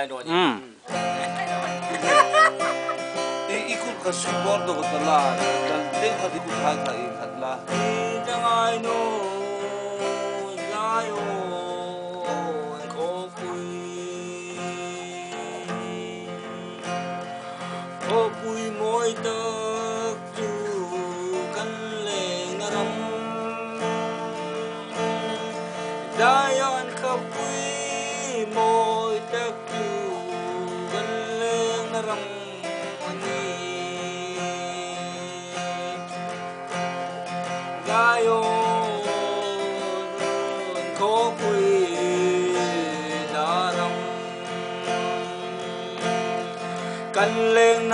i ikut ka support ko la dan ding ha di ku ha ka i khat la chẳng ai no lai o ko pui ko pui moi tơ chu kan le na ram dai on ka pui moi tơ gayo ko quy daram kan leng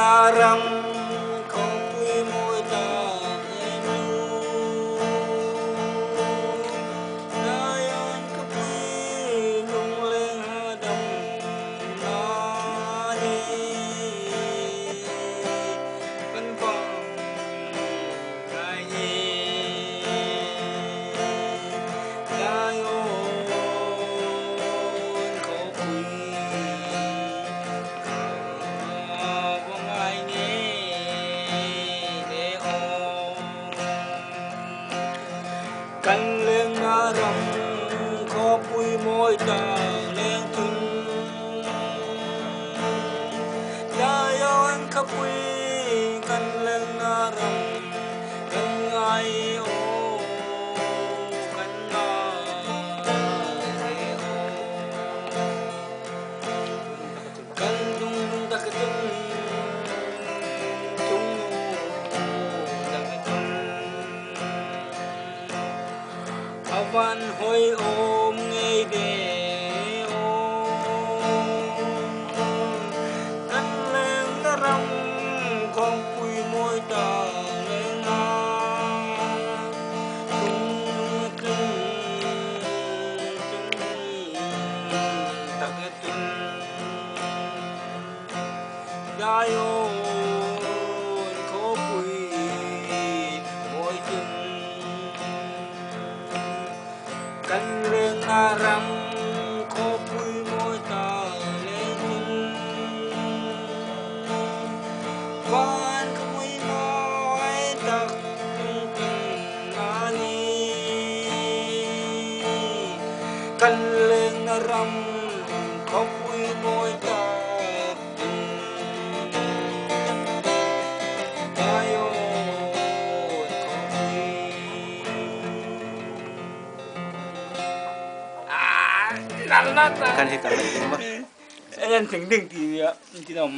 pui moi ta leng văn hoi ôm ngay de om kan leng na ram kong pui moi ta leng na tung tung tung ta ke tun dayon ko kan leng aram ko pui moi ta leng tung van ko pui moi tak tung tung ani kan leng นั่นนั่นนั่น kan hitam ini mah. Eh, yang ting ting dia, ini nom.